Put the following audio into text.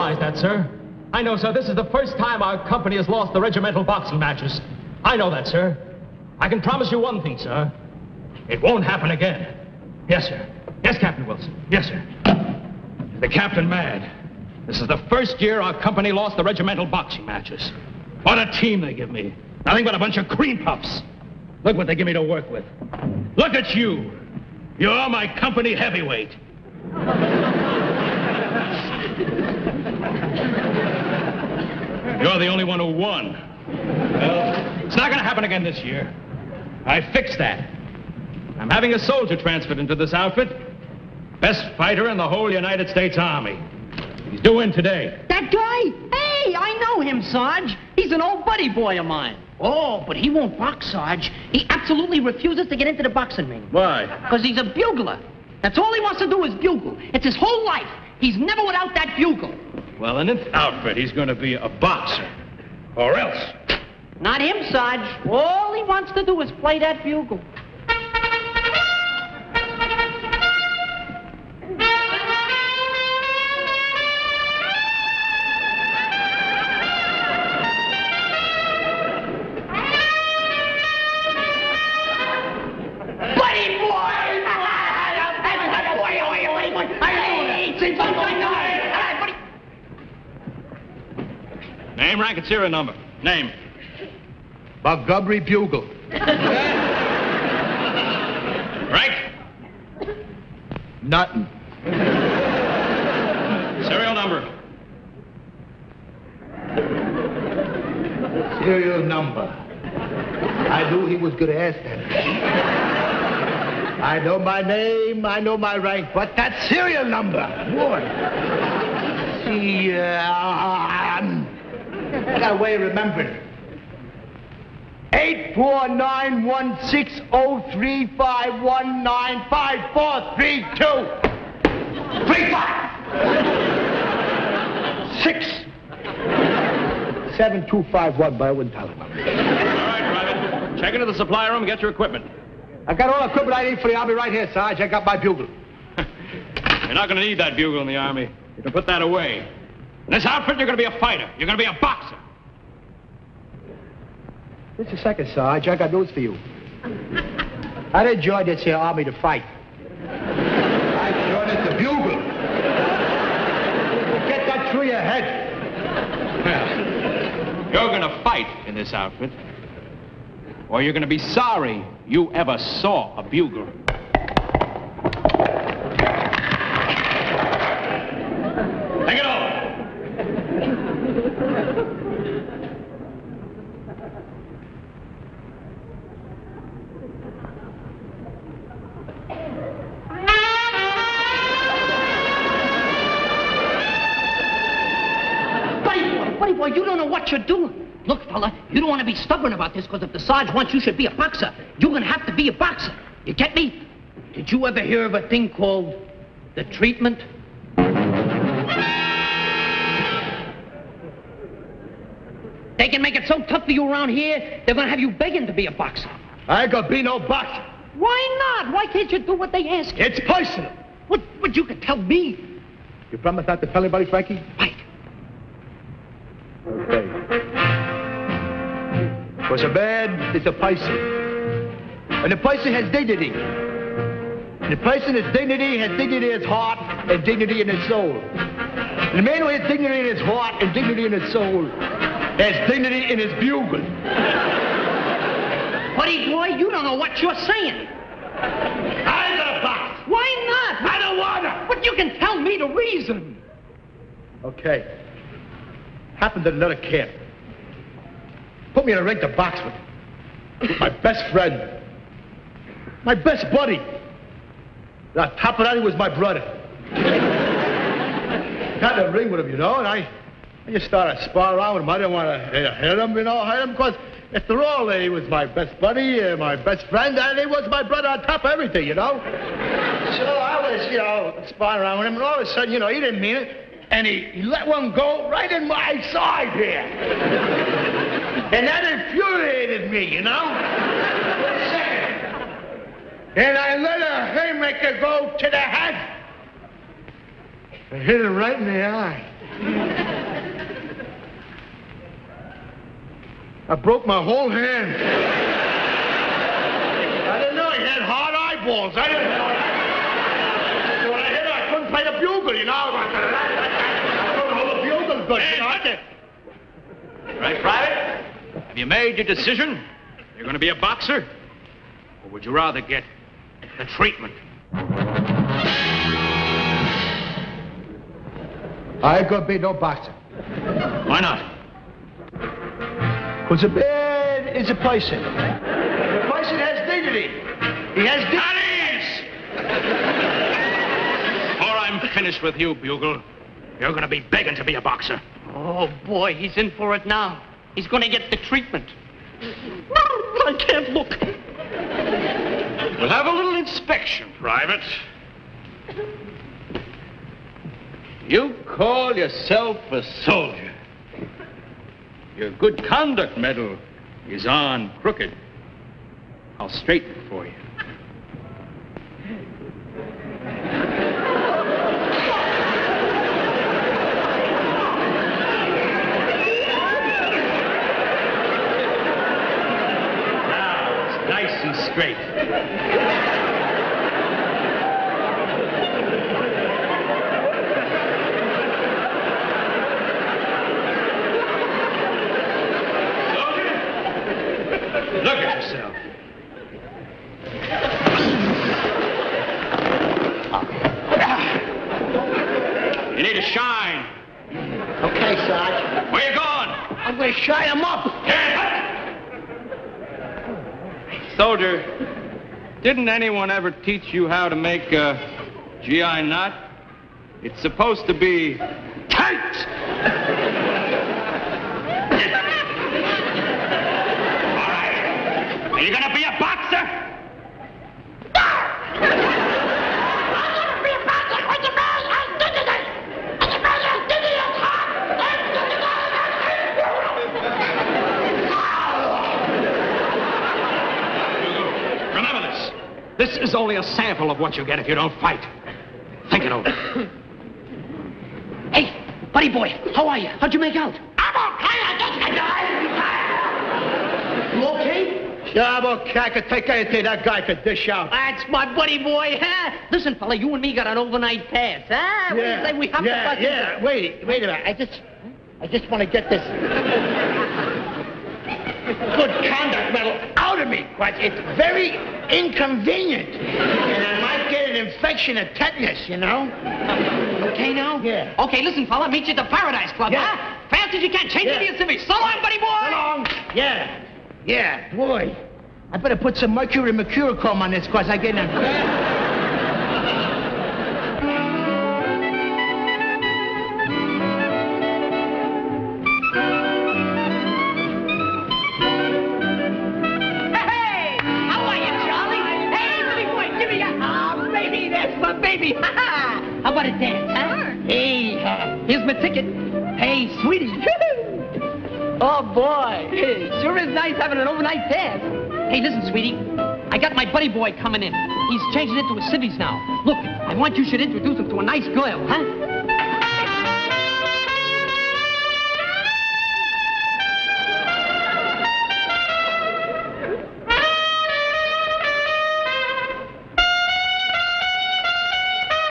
realize that, sir. I know, sir. This is the first time our company has lost the regimental boxing matches. I know that, sir. I can promise you one thing, sir. It won't happen again. Yes, sir. Yes, Captain Wilson. Yes, sir. Is The captain mad. This is the first year our company lost the regimental boxing matches. What a team they give me. Nothing but a bunch of cream puffs. Look what they give me to work with. Look at you. You're my company heavyweight. You're the only one who won. Well, it's not going to happen again this year. I fixed that. I'm having a soldier transferred into this outfit. Best fighter in the whole United States Army. He's due in today. That guy? Hey, I know him, Sarge. He's an old buddy boy of mine. Oh, but he won't box, Sarge. He absolutely refuses to get into the boxing ring. Why? Because he's a bugler. That's all he wants to do is bugle. It's his whole life. He's never without that bugle. Well, in this outfit, he's going to be a boxer. Or else. Not him, Sarge. All he wants to do is play that bugle. Buddy boy! Name, rank, and serial number. Name. Montgomery Bugle. Rank. Nothing. Serial number. Serial number. I knew he was going to ask that. I know my name, I know my rank, but that serial number, boy. See, uh, I got a way of remembering. Eight four nine one six oh three five one nine five four three two three five six seven two five one, but I wouldn't tell him. All right, Private. Check into the supply room and get your equipment. I've got all the equipment I need for the army right here, Sarge. I got my bugle. You're not going to need that bugle in the Army. You can put that away. In this outfit, you're going to be a fighter. You're going to be a boxer. Just a second, Sarge. I got news for you. I didn't join this here army to fight. I joined it to bugle. Get that through your head. Well, You're going to fight in this outfit. Or you're going to be sorry you ever saw a bugle. You don't know what you're doing. Look, fella, you don't want to be stubborn about this because if the Sarge wants you should be a boxer, you're going to have to be a boxer. You get me? Did you ever hear of a thing called the treatment? They can make it so tough for you around here, they're going to have you begging to be a boxer. I ain't gonna be no boxer. Why not? Why can't you do what they ask you? It's personal. What, what you could tell me? You promise not to tell anybody, Frankie? Right. Because a man is a person. And a person has dignity. And a person has dignity, has dignity in his heart, and dignity in his soul. And the man who has dignity in his heart and dignity in his soul has dignity in his bugle. Buddy boy, you don't know what you're saying. I ain't gonna box. Why not? I don't wanna. But you can tell me the reason. Okay. Happened at another camp. Put me in a ring to box with. my best friend. My best buddy. And on top of that, he was my brother. Got in a ring with him, you know, and I, I just started to spar around with him. I didn't want to hit him, you know, hit him, because after all, he was my best buddy, uh, my best friend, and he was my brother on top of everything, you know. So I was, you know, sparring around with him, and all of a sudden, you know, he didn't mean it, and he, he let one go right in my side here. and that infuriated me, you know. And I let a haymaker go to the head. I hit him right in the eye. I broke my whole hand. I didn't know he had hard eyeballs. I didn't know. So when I hit him, I couldn't play the bugle, you know. I couldn't hold the bugle good, you know. I did. Right, Private? Have you made your decision? You're going to be a boxer? Or would you rather get the treatment? I ain't gonna be no boxer. Why not? Because a man is a person. A person has dignity. He has dignity. At! Before I'm finished with you, Bugle, you're going to be begging to be a boxer. Oh, boy, he's in for it now. He's going to get the treatment. No, I can't look. We'll have a little inspection, Private. You call yourself a soldier. Your good conduct medal is on crooked. I'll straighten it for you. Now, it's nice and straight. Look at yourself. You need to shine. Okay, Sarge. Where you going? I'm gonna shine him up. Soldier, didn't anyone ever teach you how to make a GI knot? It's supposed to be tight. This. This is only a sample of what you get if you don't fight. Think it over. Hey, buddy boy, how are you? How'd you make out? I'm okay. I just got You okay? Yeah, I'm okay. I can take anything that guy could dish out. That's my buddy boy, huh? Listen, fella, you and me got an overnight pass, huh? What do you say we hop yeah, the bus yeah. Wait, wait a minute. I just, I just want to get this good conduct medal of me. But it's very inconvenient, and I might get an infection of tetanus. You know? Okay now? Yeah. Okay, listen, fella, meet you at the Paradise Club, Yeah. huh? Fast as you can. Change Yeah. into your civvies. So long, buddy boy. So long. Yeah, yeah, boy. I better put some mercury mercurochrome on this, cause I get an. baby. Ha ha. How about a dance, huh? Sure. Hey, uh, here's my ticket. Hey, sweetie. oh, boy. Hey, sure is nice having an overnight pass. Hey, listen, sweetie. I got my buddy boy coming in. He's changing into a civvies now. Look, I want you should introduce him to a nice girl, huh?